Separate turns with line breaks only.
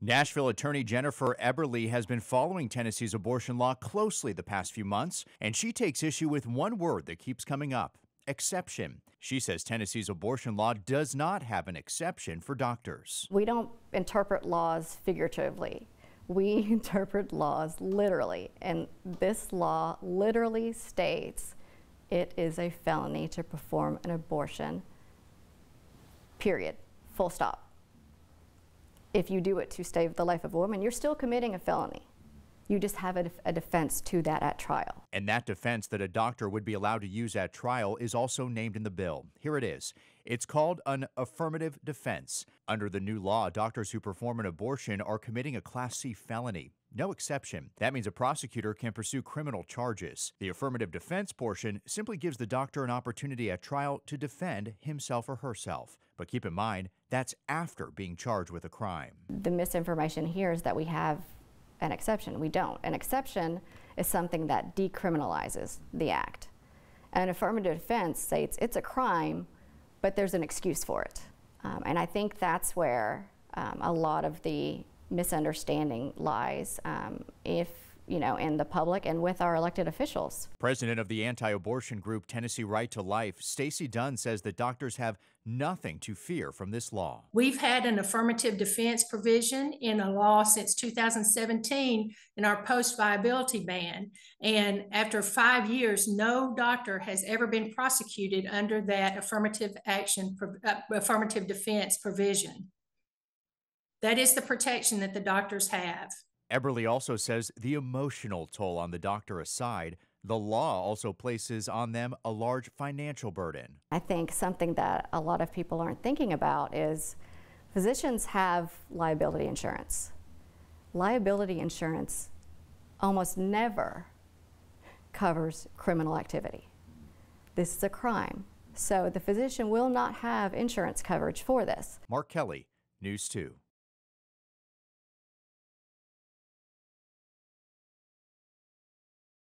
Nashville attorney Jennifer Eberle has been following Tennessee's abortion law closely the past few months, and she takes issue with one word that keeps coming up exception. She says Tennessee's abortion law does not have an exception for doctors.
We don't interpret laws figuratively. We interpret laws literally, and this law literally states it is a felony to perform an abortion, period, full stop if you do it to save the life of a woman, you're still committing a felony. You just have a, def a, defense to that at trial.
And that defense that a doctor would be allowed to use at trial is also named in the bill. Here it is. It's called an affirmative defense. Under the new law, doctors who perform an abortion are committing a Class C felony. No exception. That means a prosecutor can pursue criminal charges. The affirmative defense portion simply gives the doctor an opportunity at trial to defend himself or herself. But keep in mind, that's after being charged with a crime.
The misinformation here is that we have an exception. We don't. An exception is something that decriminalizes the act. An affirmative defense states it's a crime, but there's an excuse for it. Um, and I think that's where um, a lot of the misunderstanding lies um, if you know, in the public and with our elected officials.
President of the anti-abortion group Tennessee Right to Life, Stacy Dunn says that doctors have nothing to fear from this law.
We've had an affirmative defense provision in a law since 2017 in our post-viability ban. And after five years, no doctor has ever been prosecuted under that affirmative action, uh, affirmative defense provision. That is the protection that the doctors have.
Eberle also says the emotional toll on the doctor aside, the law also places on them a large financial burden.
I think something that a lot of people aren't thinking about is physicians have liability insurance. Liability insurance almost never covers criminal activity. This is a crime. So the physician will not have insurance coverage for this.
Mark Kelly, News 2.